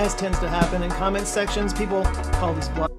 As tends to happen in comment sections, people call this blood.